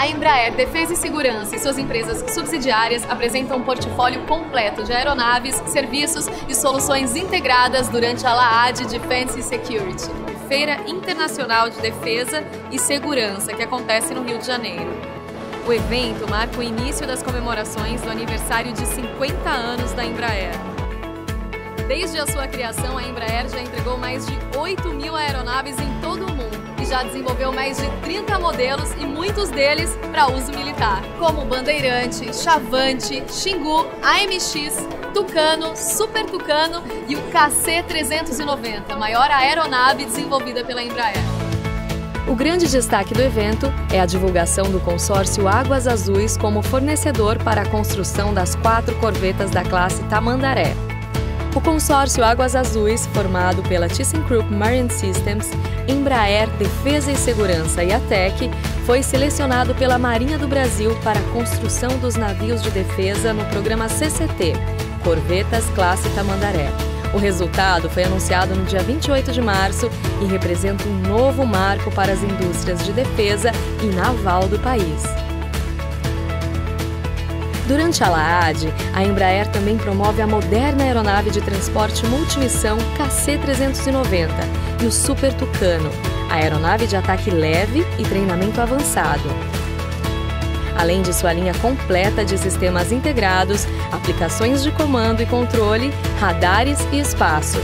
A Embraer Defesa e Segurança e suas empresas subsidiárias apresentam um portfólio completo de aeronaves, serviços e soluções integradas durante a LAAD Defense Security, Feira Internacional de Defesa e Segurança, que acontece no Rio de Janeiro. O evento marca o início das comemorações do aniversário de 50 anos da Embraer. Desde a sua criação, a Embraer já entregou mais de 8 mil aeronaves em todo o mundo já desenvolveu mais de 30 modelos e muitos deles para uso militar, como Bandeirante, Chavante, Xingu, AMX, Tucano, Super Tucano e o KC-390, maior aeronave desenvolvida pela Embraer. O grande destaque do evento é a divulgação do consórcio Águas Azuis como fornecedor para a construção das quatro corvetas da classe Tamandaré. O consórcio Águas Azuis, formado pela ThyssenKrupp Marine Systems, Embraer Defesa e Segurança e a TEC, foi selecionado pela Marinha do Brasil para a construção dos navios de defesa no programa CCT, Corvetas Classe Tamandaré. O resultado foi anunciado no dia 28 de março e representa um novo marco para as indústrias de defesa e naval do país. Durante a LAAD, a Embraer também promove a moderna aeronave de transporte multimissão KC-390 e o Super Tucano, a aeronave de ataque leve e treinamento avançado. Além de sua linha completa de sistemas integrados, aplicações de comando e controle, radares e espaço.